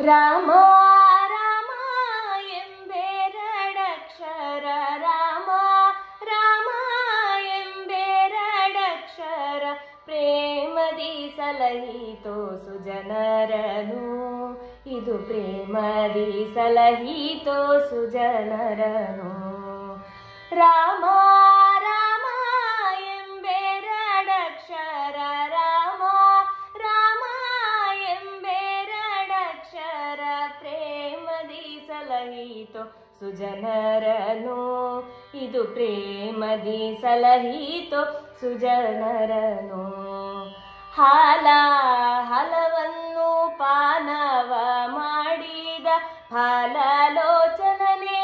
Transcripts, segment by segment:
ರಾಮ ರಾಮ ಎಂಬೆರಡಕ್ಷರ ರಾಮ ರಾಮ ಎಂಬೆರಡಕ್ಷರ ಪ್ರೇಮದಿ ಸಲಹಿತೋ ಸುಜನರನು ಇದು ಪ್ರೇಮದಿ ಸಲಹಿತೋ ಸುಜನರನು ರಾಮ ಸಲಹಿತೋ ಸುಜನರನು. ಇದು ಪ್ರೇಮದಿ ಸಲಹೀತು ಸುಜನರನು. ಹಾಲ, ಹಲವನ್ನು ಪಾನವ ಮಾಡಿದ ಫಲಲೋಚನನೆ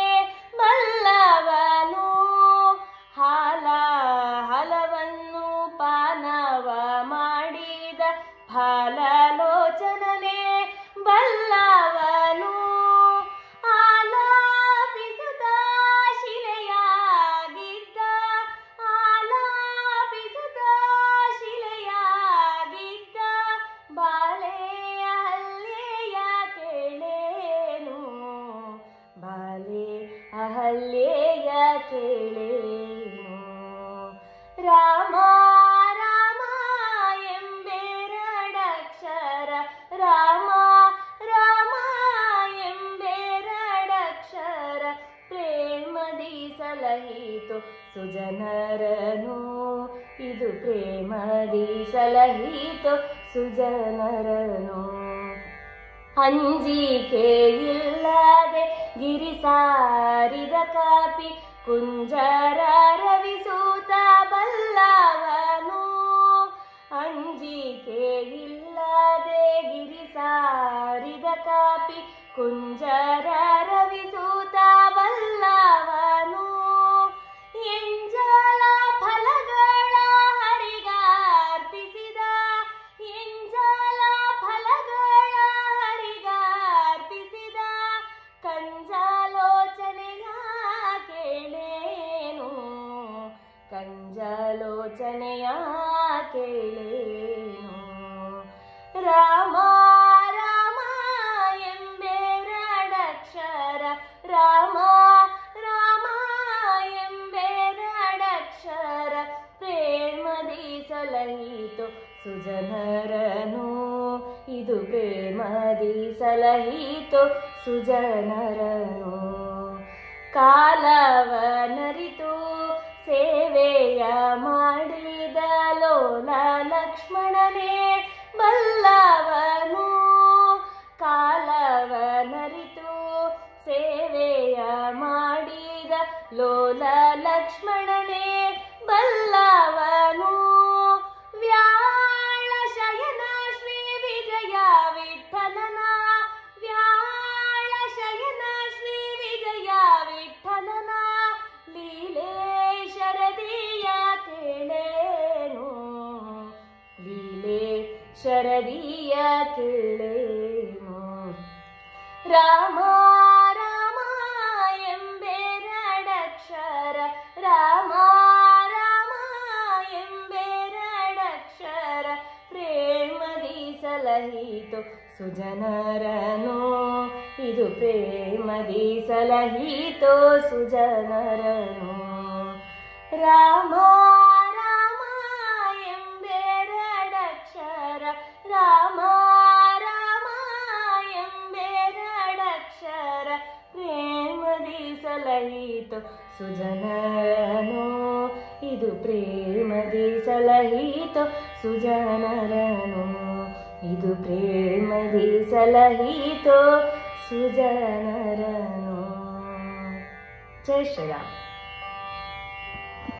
ಮಲ್ಲವನು ಹಾಲ, ಹಲವನ್ನು ಪಾನವ ಮಾಡಿದ ಫಲಲೋಚನನೆ ಅಹಲ್ಯೆಯ ಕೇಳೇನು? ರಾಮ ರಾಮ ಎಂಬೆರಡಕ್ಷರ, ರಾಮ ರಾಮ ಎಂಬೆರಡಕ್ಷರ, ಪ್ರೇಮದಿ ಸಲಹಿತು ಸುಜನರನು. ಇದು ಪ್ರೇಮದಿ ಸಲಹಿತು ಸುಜನರನು. ಅಂಜಿಕೆ ಇಲ್ಲದೆ ಗಿರಿ ಸಾರಿದ ಕಾಪಿ ಕುಂಜರ ರವಿಸೂತ ಬಲ್ಲವನು. ಅಂಜಿಕೆಯಿಲ್ಲದೆ ಗಿರಿ ಸಾರಿದ ಕಾಪಿ ಕುಂಜರ ಕಂಜಾಲೋಚನೆಯ ಕೇಳೇನು? ರಾಮ ರಾಮ ಎಂಬೆರಡಕ್ಷರ, ರಾಮ ರಾಮ ಎಂಬೆರಡಕ್ಷರ, ಪ್ರೇಮದಿ ಸಲಹಿತು ಸುಜನರನು. ಇದು ಪ್ರೇಮದಿ ಸಲಹಿತು ಸುಜನರನು. ಕಾಲವನರಿತು ಸೇವೆಯ ಮಾಡಿದ ಲೋಲ ಲಕ್ಷ್ಮಣನೇ ಬಲ್ಲವನು ಕಾಲವನರಿತು ಸೇವೆಯ ಮಾಡಿದ ಲೋಲ ಲಕ್ಷ್ಮಣನೇ ಶರದಿಯ ಕೇಳೇನು ರಾಮ ರಾಮ ಎಂಬೆರಡಕ್ಷರ. ರಾಮ ರಾಮ ಎಂಬೆರಡಕ್ಷರ. ಪ್ರೇಮದಿ ಸಲಹಿತು ಸುಜನರನು. ಇದು ಪ್ರೇಮದಿ ಸಲಹಿತು ಸುಜನರನು. ರಾಮ ರಾಮ ರಾಮ ಎಂಬೆರಡಕ್ಷರ ಪ್ರೇಮದಿ ಸಲಹಿತು ಸುಜನರನು, ಇದು ಪ್ರೇಮದಿ ಸಲಹಿತು ಸುಜನರನು, ಇದು ಪ್ರೇಮದಿ ಸಲಹಿತು ಸುಜನರನು. ಜಯ ಶ್ರೀರಾಮ್.